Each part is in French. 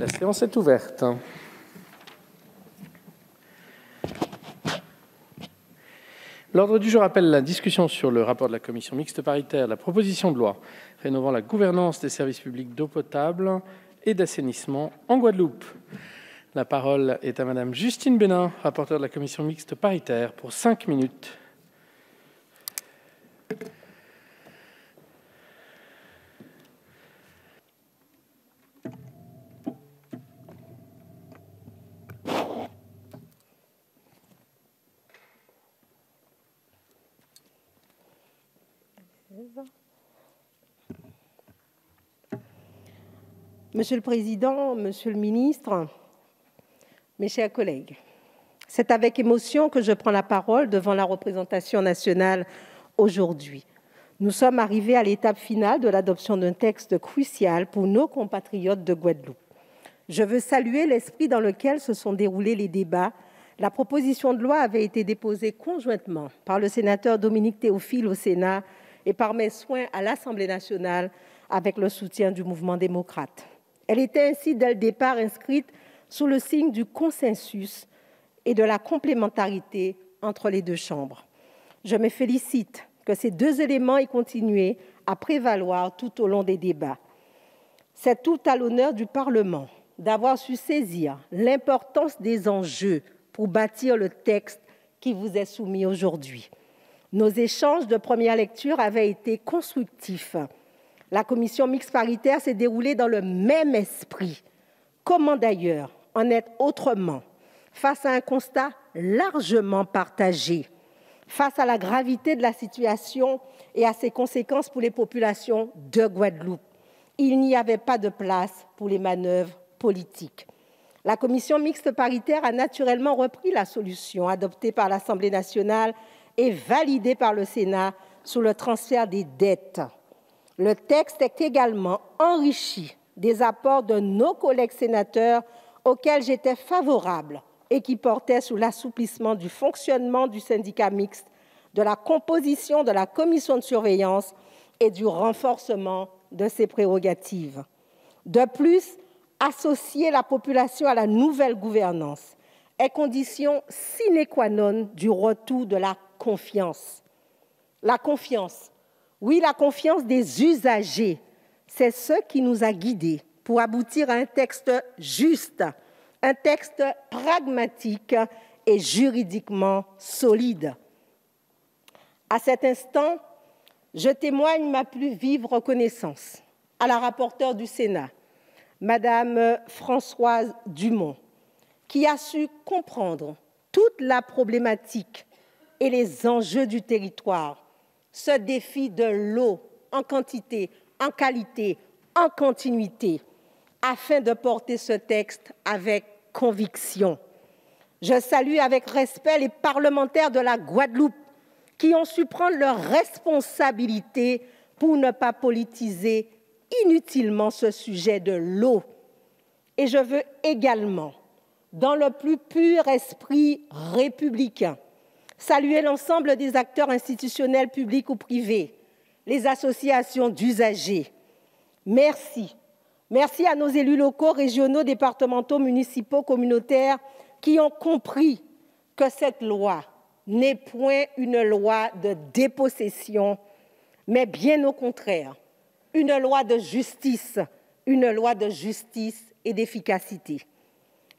La séance est ouverte. L'ordre du jour appelle la discussion sur le rapport de la commission mixte paritaire, la proposition de loi rénovant la gouvernance des services publics d'eau potable et d'assainissement en Guadeloupe. La parole est à Madame Justine Bénin, rapporteure de la commission mixte paritaire, pour cinq minutes. Monsieur le Président, Monsieur le Ministre, mes chers collègues, c'est avec émotion que je prends la parole devant la représentation nationale aujourd'hui. Nous sommes arrivés à l'étape finale de l'adoption d'un texte crucial pour nos compatriotes de Guadeloupe. Je veux saluer l'esprit dans lequel se sont déroulés les débats. La proposition de loi avait été déposée conjointement par le sénateur Dominique Théophile au Sénat et par mes soins à l'Assemblée nationale avec le soutien du mouvement démocrate. Elle était ainsi dès le départ inscrite sous le signe du consensus et de la complémentarité entre les deux chambres. Je me félicite que ces deux éléments aient continué à prévaloir tout au long des débats. C'est tout à l'honneur du Parlement d'avoir su saisir l'importance des enjeux pour bâtir le texte qui vous est soumis aujourd'hui. Nos échanges de première lecture avaient été constructifs. La commission mixte paritaire s'est déroulée dans le même esprit. Comment d'ailleurs en être autrement face à un constat largement partagé, face à la gravité de la situation et à ses conséquences pour les populations de Guadeloupe? Il n'y avait pas de place pour les manœuvres politiques. La commission mixte paritaire a naturellement repris la solution adoptée par l'Assemblée nationale et validée par le Sénat sur le transfert des dettes. Le texte est également enrichi des apports de nos collègues sénateurs auxquels j'étais favorable et qui portaient sur l'assouplissement du fonctionnement du syndicat mixte, de la composition de la commission de surveillance et du renforcement de ses prérogatives. De plus, associer la population à la nouvelle gouvernance est condition sine qua non du retour de la confiance. La confiance, oui, la confiance des usagers, c'est ce qui nous a guidés pour aboutir à un texte juste, un texte pragmatique et juridiquement solide. À cet instant, je témoigne ma plus vive reconnaissance à la rapporteure du Sénat, Madame Françoise Dumont, qui a su comprendre toute la problématique et les enjeux du territoire, ce défi de l'eau en quantité, en qualité, en continuité, afin de porter ce texte avec conviction. Je salue avec respect les parlementaires de la Guadeloupe qui ont su prendre leurs responsabilités pour ne pas politiser inutilement ce sujet de l'eau. Et je veux également, dans le plus pur esprit républicain, saluer l'ensemble des acteurs institutionnels publics ou privés, les associations d'usagers. Merci Merci à nos élus locaux, régionaux, départementaux, municipaux, communautaires qui ont compris que cette loi n'est point une loi de dépossession, mais bien au contraire, une loi de justice, une loi de justice et d'efficacité.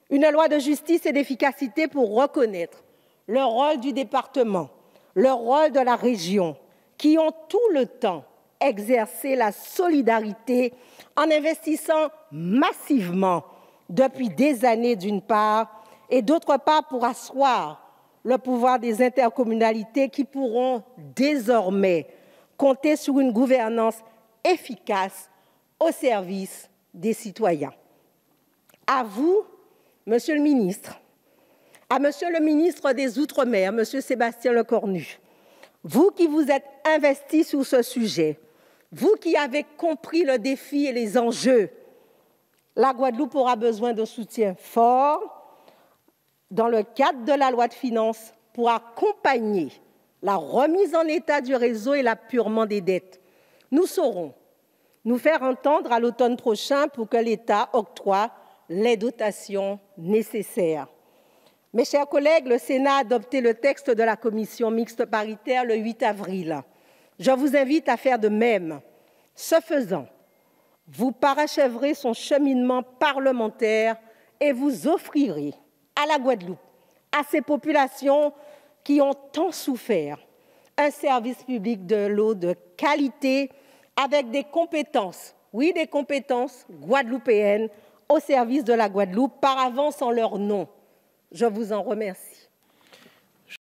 Une loi de justice et d'efficacité pour reconnaître le rôle du département, le rôle de la région, qui ont tout le temps exercé la solidarité en investissant massivement depuis des années d'une part, et d'autre part pour asseoir le pouvoir des intercommunalités qui pourront désormais compter sur une gouvernance efficace au service des citoyens. À vous, Monsieur le ministre, à Monsieur le ministre des Outre-mer, Monsieur Sébastien Lecornu, vous qui vous êtes investi sur ce sujet, vous qui avez compris le défi et les enjeux, la Guadeloupe aura besoin de soutien fort dans le cadre de la loi de finances pour accompagner la remise en état du réseau et l'appurement des dettes. Nous saurons nous faire entendre à l'automne prochain pour que l'État octroie les dotations nécessaires. Mes chers collègues, le Sénat a adopté le texte de la commission mixte paritaire le 8 avril. Je vous invite à faire de même. Ce faisant, vous parachèverez son cheminement parlementaire et vous offrirez à la Guadeloupe, à ces populations qui ont tant souffert, un service public de l'eau de qualité avec des compétences, oui, des compétences guadeloupéennes au service de la Guadeloupe, par avance en leur nom. Je vous en remercie.